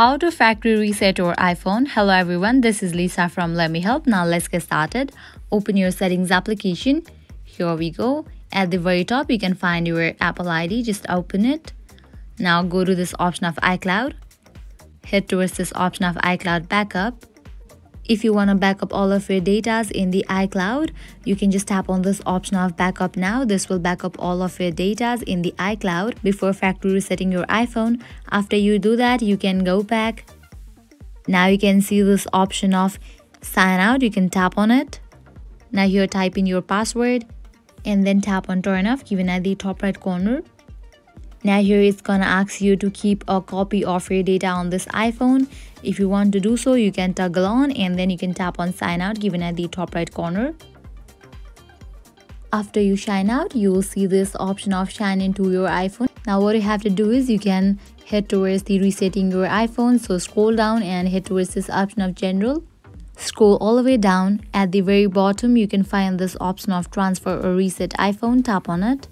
How to factory reset your iPhone. Hello everyone, this is Lisa from Let Me Help. Now let's get started. Open your settings application. Here we go. At the very top, you can find your Apple ID. Just open it. Now go to this option of iCloud. Head towards this option of iCloud Backup. If you want to back up all of your data in the iCloud, you can just tap on this option of backup now. This will back up all of your data in the iCloud before factory resetting your iPhone. After you do that, you can go back. Now you can see this option of sign out. You can tap on it. Now here type in your password and then tap on turn off given at the top right corner. Now here it's gonna ask you to keep a copy of your data on this iPhone. If you want to do so, you can toggle on and then you can tap on sign out given at the top right corner. After you sign out, you will see this option of sign into your iPhone. Now what you have to do is you can head towards the resetting your iPhone. So scroll down and head towards this option of general. Scroll all the way down. At the very bottom, you can find this option of transfer or reset iPhone. Tap on it.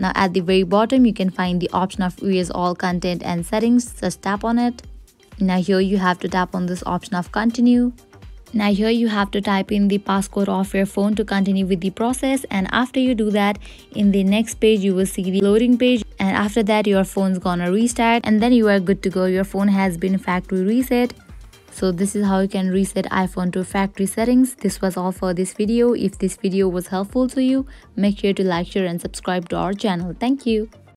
Now at the very bottom, you can find the option of erase all content and settings. Just tap on it. Now here you have to tap on this option of continue. Now here you have to type in the passcode of your phone to continue with the process and after you do that in the next page you will see the loading page and after that your phone's gonna restart and then you are good to go your phone has been factory reset so this is how you can reset iphone to factory settings. This was all for this video. If this video was helpful to you make sure to like share and subscribe to our channel. Thank you